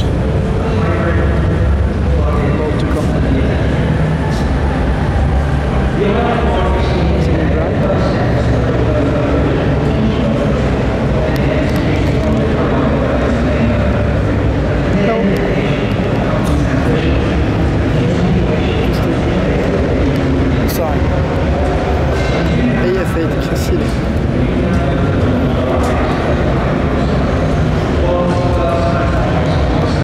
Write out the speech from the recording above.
question.